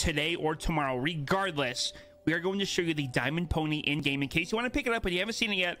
today or tomorrow. Regardless, we are going to show you the Diamond Pony in game. In case you want to pick it up and you haven't seen it yet,